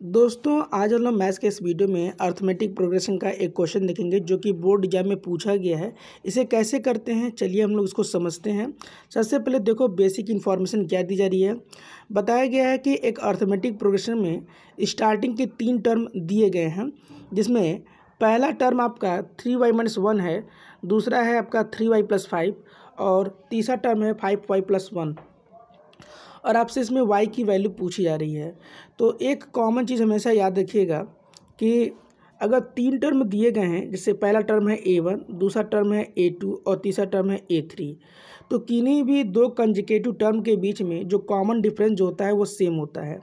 दोस्तों, आज हम लोग मैथ्स के इस वीडियो में अर्थमेटिक प्रोग्रेशन का एक क्वेश्चन देखेंगे, जो कि बोर्ड एग्ज़ाम में पूछा गया है। इसे कैसे करते हैं? चलिए हम लोग इसको समझते हैं। सबसे पहले देखो बेसिक इन्फॉर्मेशन क्या दी जा रही है। बताया गया है कि एक अर्थमेटिक प्रोग्रेशन में स्टार्टिंग के तीन टर्म दिए गए हैं, जिसमें पहला टर्म आपका थ्री वाई माइनस वन है, दूसरा है आपका थ्री वाई प्लस फाइव और तीसरा टर्म है फाइव वाई प्लस वन और आपसे इसमें वाई की वैल्यू पूछी जा रही है। तो एक कॉमन चीज़ हमेशा याद रखिएगा कि अगर तीन टर्म दिए गए हैं, जैसे पहला टर्म है ए वन दूसरा टर्म है ए टू और तीसरा टर्म है ए थ्री तो किन्हीं भी दो कंजिकेटिव टर्म के बीच में जो कॉमन डिफरेंस जो होता है, वो सेम होता है।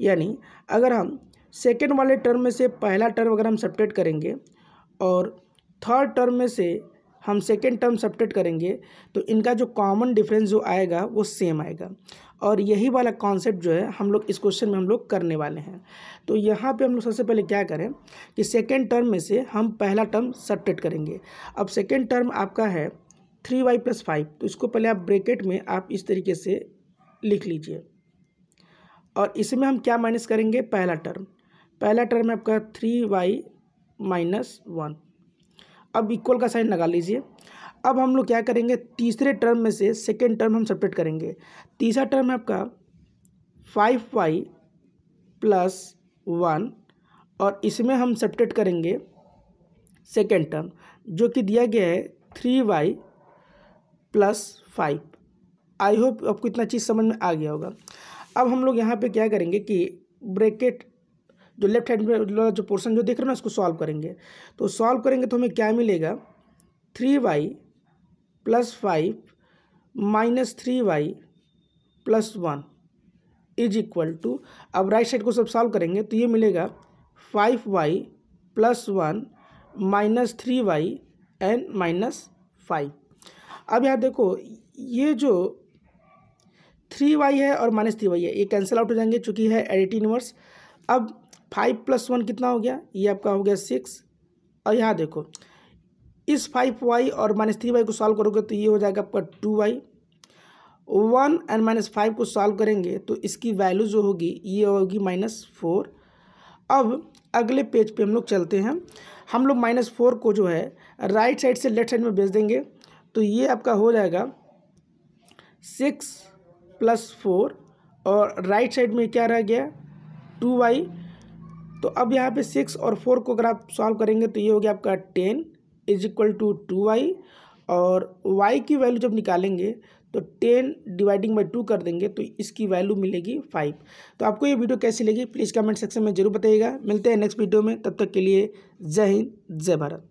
यानी अगर हम सेकेंड वाले टर्म में से पहला टर्म अगर हम सपरेट करेंगे और थर्ड टर्म में से हम सेकेंड टर्म सपरेट करेंगे तो इनका जो कॉमन डिफरेंस जो आएगा, वो सेम आएगा। और यही वाला कॉन्सेप्ट जो है, हम लोग इस क्वेश्चन में हम लोग करने वाले हैं। तो यहाँ पे हम लोग सबसे पहले क्या करें कि सेकेंड टर्म में से हम पहला टर्म सपरेट करेंगे। अब सेकेंड टर्म आपका है थ्री वाई प्लस फाइव तो इसको पहले आप ब्रेकेट में आप इस तरीके से लिख लीजिए। और इसमें हम क्या माइनस करेंगे? पहला टर्म पहला टर्म आपका थ्री वाई माइनस वन अब इक्वल का साइन लगा लीजिए। अब हम लोग क्या करेंगे? तीसरे टर्म में से सेकेंड टर्म हम सेपरेट करेंगे। तीसरा टर्म है आपका फाइव वाई प्लस वन और इसमें हम सेपरेट करेंगे सेकेंड टर्म जो कि दिया गया है three Y plus five I hope आपको इतना चीज़ समझ में आ गया होगा। अब हम लोग यहाँ पे क्या करेंगे कि ब्रैकेट जो लेफ़्ट हैंड में जो पोर्शन जो देख रहे हैं ना, उसको सॉल्व करेंगे। तो सॉल्व करेंगे तो हमें क्या मिलेगा? Three Y plus five minus three Y plus one is equal to, अब राइट साइड को सब सॉल्व करेंगे तो ये मिलेगा five Y plus one minus three Y and minus five. अब यहाँ देखो, ये जो थ्री वाई है और माइनस थ्री वाई है, ये कैंसिल आउट हो जाएँगे, चूँकि है एडिटी इनवर्स अब फाइव प्लस वन कितना हो गया? ये आपका हो गया सिक्स। और यहाँ देखो इस फाइव वाई और माइनस थ्री वाई को सॉल्व करोगे तो ये हो जाएगा आपका two Y. One and minus five को सॉल्व करेंगे तो इसकी वैल्यू जो होगी, ये होगी माइनस फोर। अब अगले पेज पे हम लोग चलते हैं। हम लोग माइनस फोर को जो है, राइट साइड से लेफ़्ट साइड में भेज देंगे। तो ये आपका हो जाएगा सिक्स प्लस फोर और राइट साइड में क्या रह गया, टू वाई। तो अब यहाँ पे सिक्स और फोर को अगर आप सॉल्व करेंगे तो ये हो गया आपका ten. Is equal to two Y और वाई की वैल्यू जब निकालेंगे तो टेन डिवाइडिंग बाई टू कर देंगे तो इसकी वैल्यू मिलेगी फाइव। तो आपको ये वीडियो कैसी लगी प्लीज़ कमेंट सेक्शन में ज़रूर बताइएगा। मिलते हैं नेक्स्ट वीडियो में। तब तक के लिए जय हिंद, जय भारत।